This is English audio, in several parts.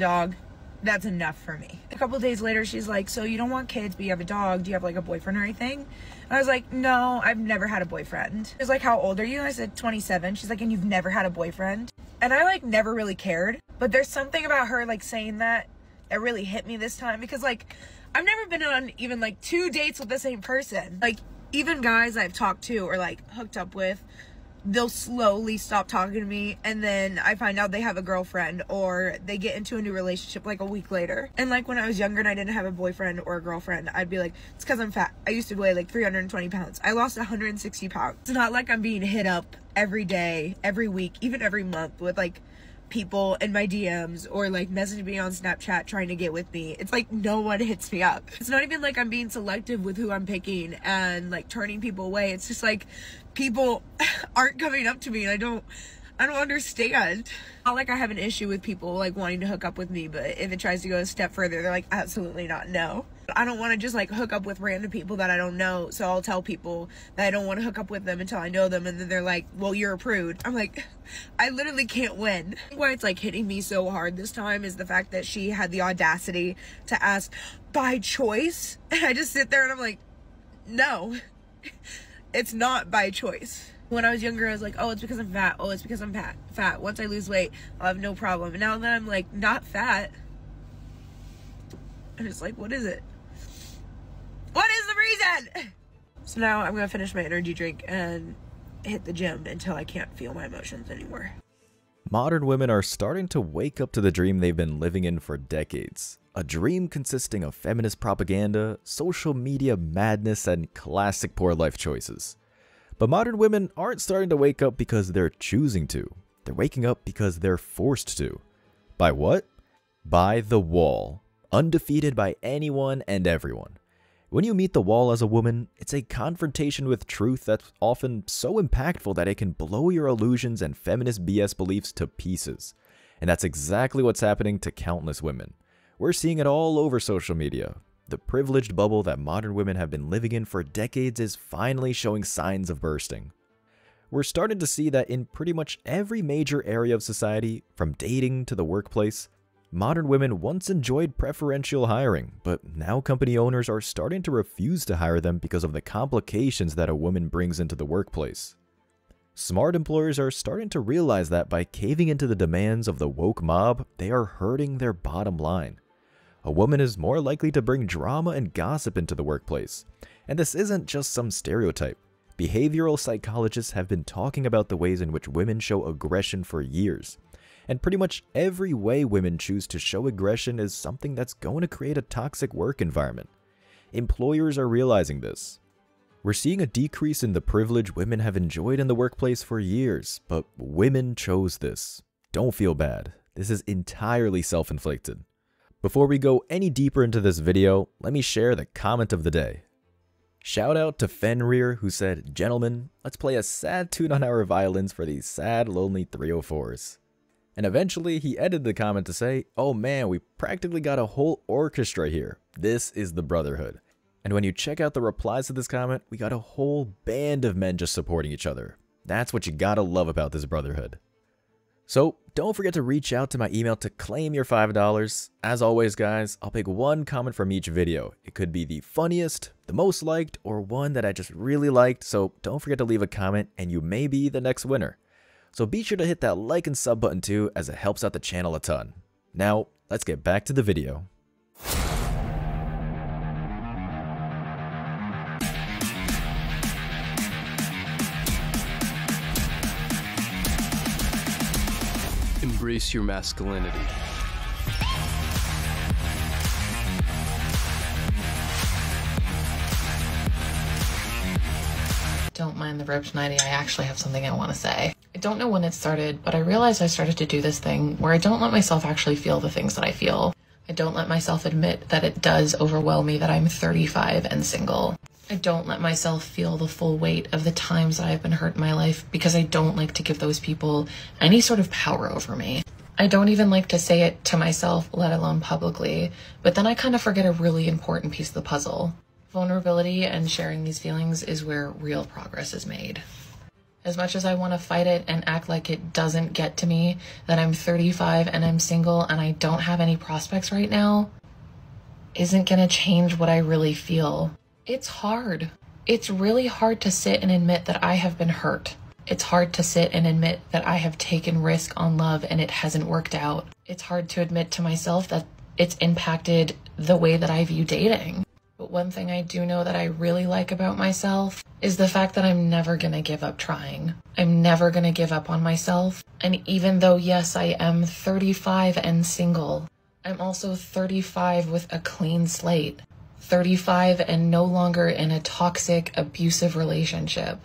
dog. That's enough for me. A couple days later, she's like, So you don't want kids, but you have a dog. Do you have like a boyfriend or anything? And I was like, No, I've never had a boyfriend. She's like, How old are you? And I said, 27. She's like, And you've never had a boyfriend? And I like never really cared. But there's something about her like saying that that really hit me this time because like I've never been on even like two dates with the same person. Like even guys I've talked to or like hooked up with they'll slowly stop talking to me and then I find out they have a girlfriend or they get into a new relationship like a week later. And like when I was younger and I didn't have a boyfriend or a girlfriend, I'd be like, it's because I'm fat. I used to weigh like 320 pounds. I lost 160 pounds. It's not like I'm being hit up every day, every week, even every month with like people in my DMs or like messaging me on Snapchat trying to get with me. It's like no one hits me up. It's not even like I'm being selective with who I'm picking and like turning people away. It's just like people aren't coming up to me and I don't I don't understand. Not like I have an issue with people like wanting to hook up with me, but if it tries to go a step further, they're like, absolutely not, no. I don't want to just like hook up with random people that I don't know, so I'll tell people that I don't want to hook up with them until I know them, and then they're like, well, you're a prude. I'm like, I literally can't win. Why it's like hitting me so hard this time is the fact that she had the audacity to ask by choice, and I just sit there and I'm like, no, it's not by choice when I was younger, I was like, oh, it's because I'm fat. Oh, it's because I'm fat. Fat. Once I lose weight, I'll have no problem. And now that I'm like not fat, I'm just like, what is it? Reason? So now I'm gonna finish my energy drink and hit the gym until I can't feel my emotions anymore. Modern women are starting to wake up to the dream they've been living in for decades. A dream consisting of feminist propaganda, social media madness, and classic poor life choices. But modern women aren't starting to wake up because they're choosing to. They're waking up because they're forced to. By what? By the wall. Undefeated by anyone and everyone. When you meet the wall as a woman, it's a confrontation with truth that's often so impactful that it can blow your illusions and feminist BS beliefs to pieces. And that's exactly what's happening to countless women. We're seeing it all over social media, the privileged bubble that modern women have been living in for decades is finally showing signs of bursting. We're starting to see that in pretty much every major area of society, from dating to the workplace, modern women once enjoyed preferential hiring, but now company owners are starting to refuse to hire them because of the complications that a woman brings into the workplace. Smart employers are starting to realize that by caving into the demands of the woke mob, they are hurting their bottom line a woman is more likely to bring drama and gossip into the workplace. And this isn't just some stereotype. Behavioral psychologists have been talking about the ways in which women show aggression for years. And pretty much every way women choose to show aggression is something that's going to create a toxic work environment. Employers are realizing this. We're seeing a decrease in the privilege women have enjoyed in the workplace for years, but women chose this. Don't feel bad. This is entirely self inflicted. Before we go any deeper into this video, let me share the comment of the day. Shout out to Fenrir who said, Gentlemen, let's play a sad tune on our violins for these sad, lonely 304s. And eventually he edited the comment to say, Oh man, we practically got a whole orchestra here. This is the Brotherhood. And when you check out the replies to this comment, we got a whole band of men just supporting each other. That's what you gotta love about this Brotherhood. So don't forget to reach out to my email to claim your $5. As always, guys, I'll pick one comment from each video. It could be the funniest, the most liked, or one that I just really liked, so don't forget to leave a comment and you may be the next winner. So be sure to hit that like and sub button too as it helps out the channel a ton. Now, let's get back to the video. Embrace your masculinity. Don't mind the ropes, Nighty. I actually have something I want to say. I don't know when it started, but I realized I started to do this thing where I don't let myself actually feel the things that I feel. I don't let myself admit that it does overwhelm me that I'm 35 and single. I don't let myself feel the full weight of the times that I've been hurt in my life because I don't like to give those people any sort of power over me. I don't even like to say it to myself, let alone publicly, but then I kind of forget a really important piece of the puzzle. Vulnerability and sharing these feelings is where real progress is made. As much as I want to fight it and act like it doesn't get to me, that I'm 35 and I'm single and I don't have any prospects right now, isn't going to change what I really feel. It's hard. It's really hard to sit and admit that I have been hurt. It's hard to sit and admit that I have taken risk on love and it hasn't worked out. It's hard to admit to myself that it's impacted the way that I view dating. One thing I do know that I really like about myself is the fact that I'm never gonna give up trying. I'm never gonna give up on myself. And even though, yes, I am 35 and single, I'm also 35 with a clean slate. 35 and no longer in a toxic, abusive relationship.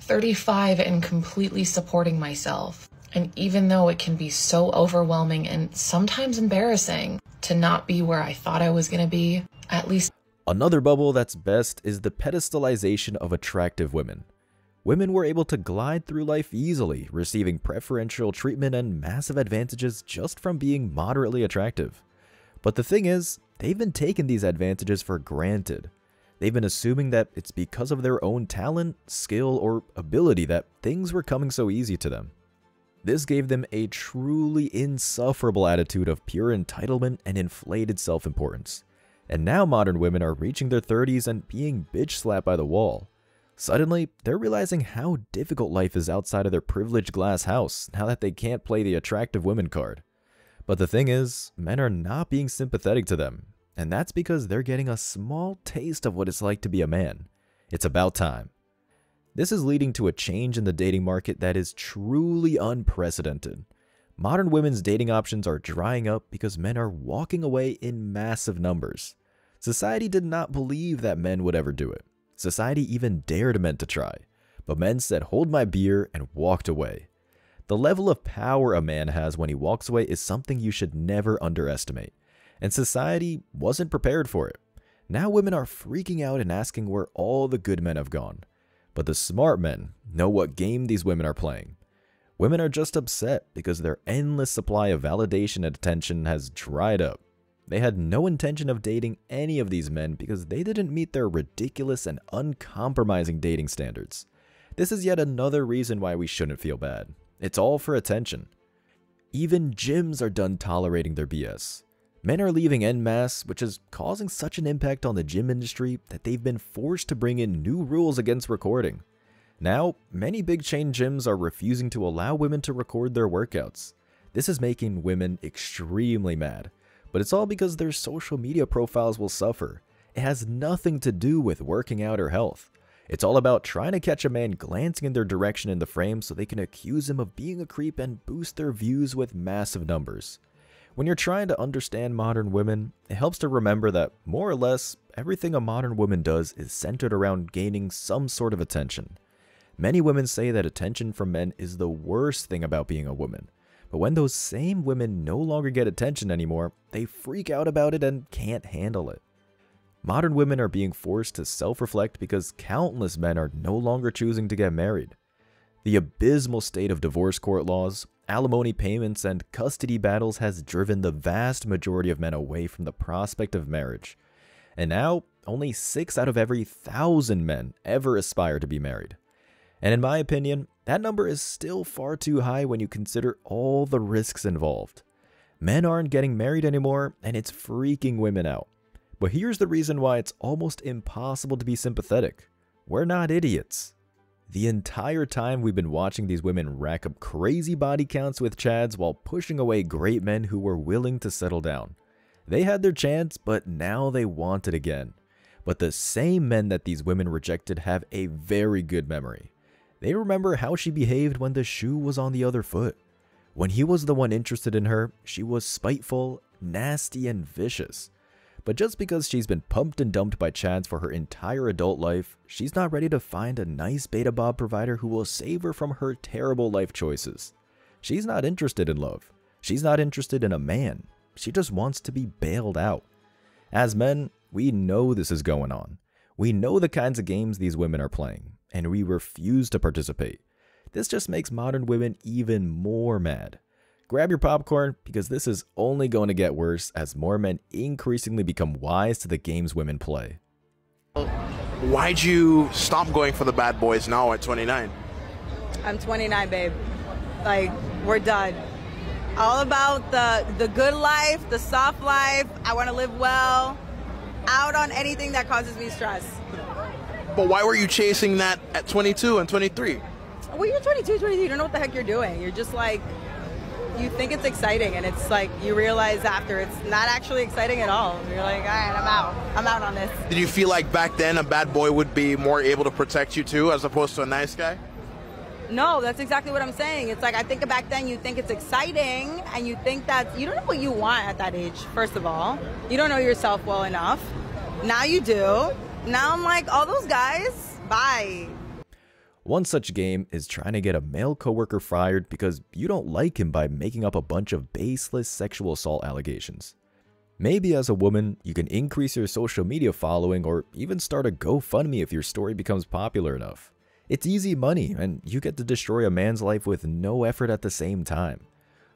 35 and completely supporting myself. And even though it can be so overwhelming and sometimes embarrassing to not be where I thought I was to be, at least. Another bubble that's best is the pedestalization of attractive women. Women were able to glide through life easily, receiving preferential treatment and massive advantages just from being moderately attractive. But the thing is, they've been taking these advantages for granted. They've been assuming that it's because of their own talent, skill, or ability that things were coming so easy to them. This gave them a truly insufferable attitude of pure entitlement and inflated self importance. And now modern women are reaching their 30s and being bitch slapped by the wall. Suddenly, they're realizing how difficult life is outside of their privileged glass house now that they can't play the attractive women card. But the thing is, men are not being sympathetic to them, and that's because they're getting a small taste of what it's like to be a man. It's about time. This is leading to a change in the dating market that is truly unprecedented. Modern women's dating options are drying up because men are walking away in massive numbers. Society did not believe that men would ever do it. Society even dared men to try. But men said, hold my beer, and walked away. The level of power a man has when he walks away is something you should never underestimate. And society wasn't prepared for it. Now women are freaking out and asking where all the good men have gone. But the smart men know what game these women are playing. Women are just upset because their endless supply of validation and attention has dried up. They had no intention of dating any of these men because they didn't meet their ridiculous and uncompromising dating standards. This is yet another reason why we shouldn't feel bad. It's all for attention. Even gyms are done tolerating their BS. Men are leaving en masse, which is causing such an impact on the gym industry that they've been forced to bring in new rules against recording. Now, many big chain gyms are refusing to allow women to record their workouts. This is making women extremely mad, but it's all because their social media profiles will suffer. It has nothing to do with working out or health. It's all about trying to catch a man glancing in their direction in the frame so they can accuse him of being a creep and boost their views with massive numbers. When you're trying to understand modern women, it helps to remember that, more or less, everything a modern woman does is centered around gaining some sort of attention. Many women say that attention from men is the worst thing about being a woman. But when those same women no longer get attention anymore, they freak out about it and can't handle it. Modern women are being forced to self reflect because countless men are no longer choosing to get married. The abysmal state of divorce court laws, alimony payments, and custody battles has driven the vast majority of men away from the prospect of marriage. And now, only 6 out of every thousand men ever aspire to be married. And in my opinion, that number is still far too high when you consider all the risks involved. Men aren't getting married anymore, and it's freaking women out. But here's the reason why it's almost impossible to be sympathetic. We're not idiots. The entire time we've been watching these women rack up crazy body counts with Chads while pushing away great men who were willing to settle down. They had their chance, but now they want it again. But the same men that these women rejected have a very good memory. They remember how she behaved when the shoe was on the other foot. When he was the one interested in her, she was spiteful, nasty, and vicious. But just because she's been pumped and dumped by Chads for her entire adult life, she's not ready to find a nice beta bob provider who will save her from her terrible life choices. She's not interested in love. She's not interested in a man. She just wants to be bailed out. As men, we know this is going on. We know the kinds of games these women are playing, and we refuse to participate. This just makes modern women even more mad. Grab your popcorn because this is only going to get worse as more men increasingly become wise to the games women play. Why'd you stop going for the bad boys now at 29? I'm 29, babe. Like, we're done. All about the the good life, the soft life. I want to live well. Out on anything that causes me stress. But why were you chasing that at 22 and 23? Well, you're 22, 23. You don't know what the heck you're doing. You're just like, you think it's exciting, and it's like you realize after it's not actually exciting at all. You're like, all right, I'm out. I'm out on this. Did you feel like back then a bad boy would be more able to protect you too, as opposed to a nice guy? No, that's exactly what I'm saying. It's like I think back then you think it's exciting and you think that you don't know what you want at that age, first of all. You don't know yourself well enough. Now you do. Now I'm like, all those guys, bye. One such game is trying to get a male coworker fired because you don't like him by making up a bunch of baseless sexual assault allegations. Maybe as a woman, you can increase your social media following or even start a GoFundMe if your story becomes popular enough. It's easy money, and you get to destroy a man's life with no effort at the same time.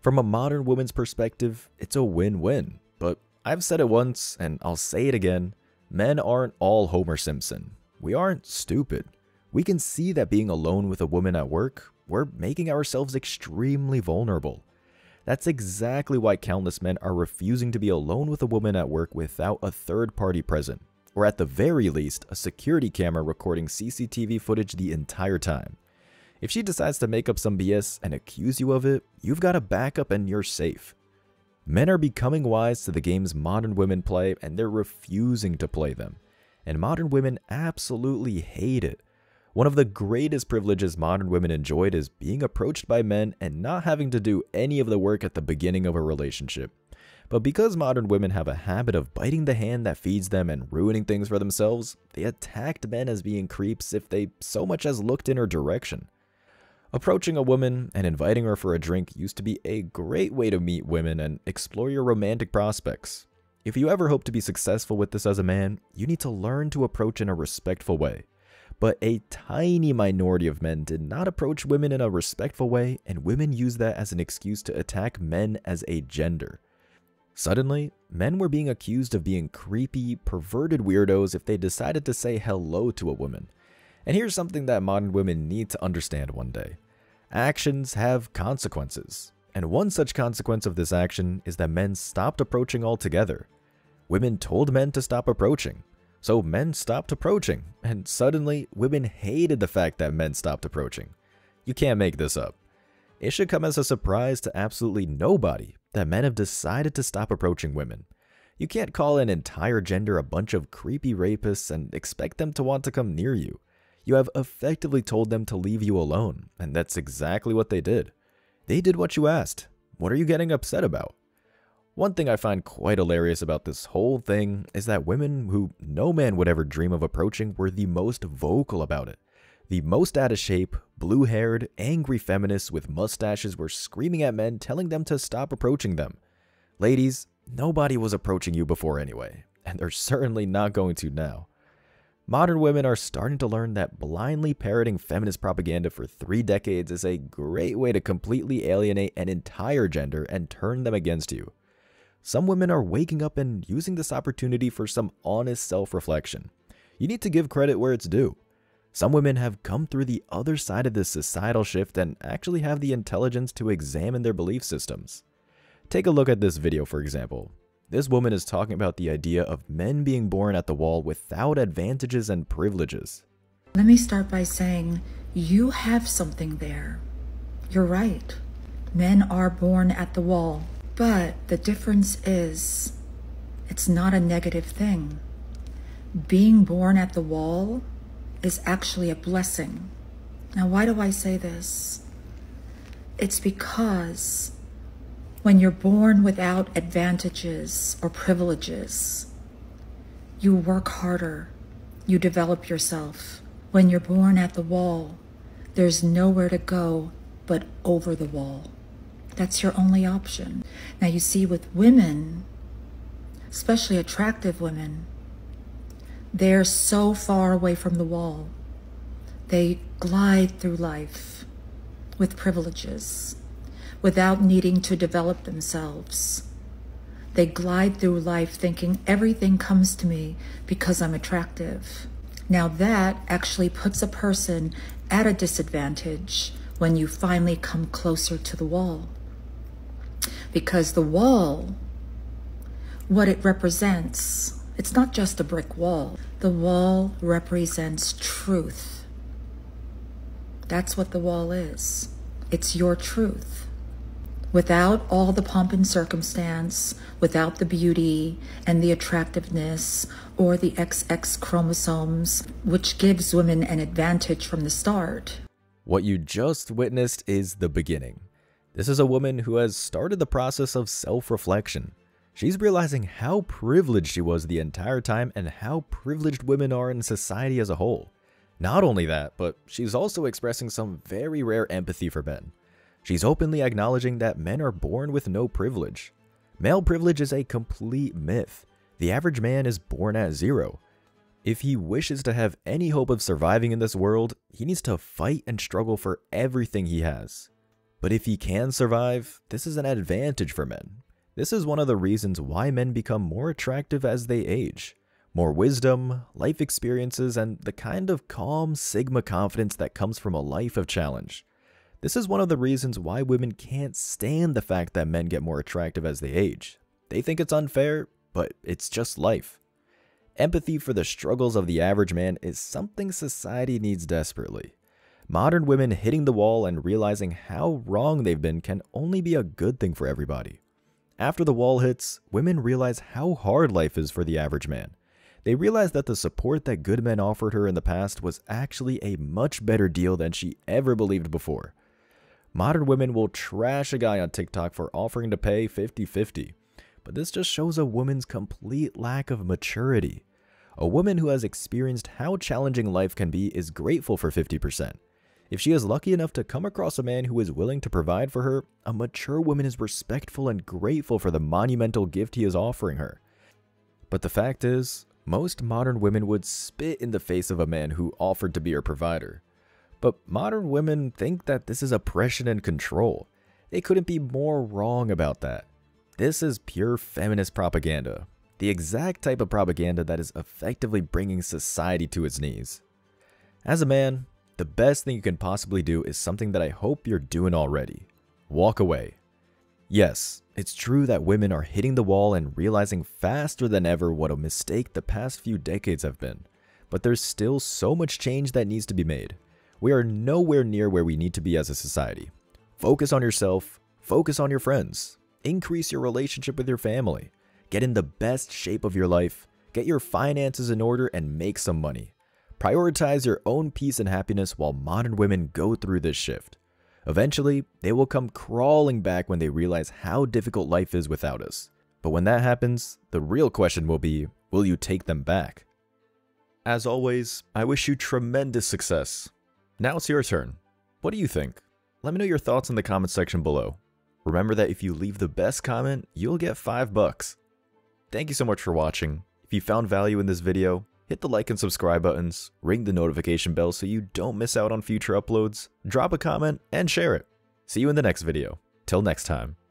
From a modern woman's perspective, it's a win win. But I've said it once, and I'll say it again men aren't all Homer Simpson. We aren't stupid. We can see that being alone with a woman at work, we're making ourselves extremely vulnerable. That's exactly why countless men are refusing to be alone with a woman at work without a third party present, or at the very least, a security camera recording CCTV footage the entire time. If she decides to make up some BS and accuse you of it, you've got a backup and you're safe. Men are becoming wise to the games modern women play and they're refusing to play them. And modern women absolutely hate it. One of the greatest privileges modern women enjoyed is being approached by men and not having to do any of the work at the beginning of a relationship. But because modern women have a habit of biting the hand that feeds them and ruining things for themselves, they attacked men as being creeps if they so much as looked in her direction. Approaching a woman and inviting her for a drink used to be a great way to meet women and explore your romantic prospects. If you ever hope to be successful with this as a man, you need to learn to approach in a respectful way. But a tiny minority of men did not approach women in a respectful way, and women used that as an excuse to attack men as a gender. Suddenly, men were being accused of being creepy, perverted weirdos if they decided to say hello to a woman. And here's something that modern women need to understand one day actions have consequences. And one such consequence of this action is that men stopped approaching altogether. Women told men to stop approaching. So men stopped approaching, and suddenly women hated the fact that men stopped approaching. You can't make this up. It should come as a surprise to absolutely nobody that men have decided to stop approaching women. You can't call an entire gender a bunch of creepy rapists and expect them to want to come near you. You have effectively told them to leave you alone, and that's exactly what they did. They did what you asked. What are you getting upset about? One thing I find quite hilarious about this whole thing is that women who no man would ever dream of approaching were the most vocal about it. The most out of shape, blue haired, angry feminists with mustaches were screaming at men telling them to stop approaching them. Ladies, nobody was approaching you before anyway, and they're certainly not going to now. Modern women are starting to learn that blindly parroting feminist propaganda for three decades is a great way to completely alienate an entire gender and turn them against you. Some women are waking up and using this opportunity for some honest self reflection. You need to give credit where it's due. Some women have come through the other side of this societal shift and actually have the intelligence to examine their belief systems. Take a look at this video, for example. This woman is talking about the idea of men being born at the wall without advantages and privileges. Let me start by saying you have something there. You're right. Men are born at the wall. But the difference is it's not a negative thing. Being born at the wall is actually a blessing. Now, why do I say this? It's because when you're born without advantages or privileges, you work harder, you develop yourself. When you're born at the wall, there's nowhere to go but over the wall. That's your only option. Now, you see, with women, especially attractive women, they're so far away from the wall. They glide through life with privileges without needing to develop themselves. They glide through life thinking everything comes to me because I'm attractive. Now, that actually puts a person at a disadvantage when you finally come closer to the wall. Because the wall, what it represents, it's not just a brick wall. The wall represents truth. That's what the wall is. It's your truth. Without all the pomp and circumstance, without the beauty and the attractiveness or the XX chromosomes, which gives women an advantage from the start. What you just witnessed is the beginning. This is a woman who has started the process of self reflection. She's realizing how privileged she was the entire time and how privileged women are in society as a whole. Not only that, but she's also expressing some very rare empathy for men. She's openly acknowledging that men are born with no privilege. Male privilege is a complete myth. The average man is born at zero. If he wishes to have any hope of surviving in this world, he needs to fight and struggle for everything he has. But if he can survive, this is an advantage for men. This is one of the reasons why men become more attractive as they age. More wisdom, life experiences, and the kind of calm Sigma confidence that comes from a life of challenge. This is one of the reasons why women can't stand the fact that men get more attractive as they age. They think it's unfair, but it's just life. Empathy for the struggles of the average man is something society needs desperately. Modern women hitting the wall and realizing how wrong they've been can only be a good thing for everybody. After the wall hits, women realize how hard life is for the average man. They realize that the support that good men offered her in the past was actually a much better deal than she ever believed before. Modern women will trash a guy on TikTok for offering to pay 50 50, but this just shows a woman's complete lack of maturity. A woman who has experienced how challenging life can be is grateful for 50%. If she is lucky enough to come across a man who is willing to provide for her, a mature woman is respectful and grateful for the monumental gift he is offering her. But the fact is, most modern women would spit in the face of a man who offered to be her provider. But modern women think that this is oppression and control. They couldn't be more wrong about that. This is pure feminist propaganda, the exact type of propaganda that is effectively bringing society to its knees. As a man, the best thing you can possibly do is something that I hope you're doing already walk away. Yes, it's true that women are hitting the wall and realizing faster than ever what a mistake the past few decades have been, but there's still so much change that needs to be made we are nowhere near where we need to be as a society. Focus on yourself, focus on your friends, increase your relationship with your family, get in the best shape of your life, get your finances in order, and make some money. Prioritize your own peace and happiness while modern women go through this shift. Eventually, they will come crawling back when they realize how difficult life is without us. But when that happens, the real question will be will you take them back? As always, I wish you tremendous success. Now it's your turn. What do you think? Let me know your thoughts in the comment section below. Remember that if you leave the best comment, you'll get 5 bucks. Thank you so much for watching. If you found value in this video, hit the like and subscribe buttons, ring the notification bell so you don't miss out on future uploads, drop a comment, and share it. See you in the next video. Till next time.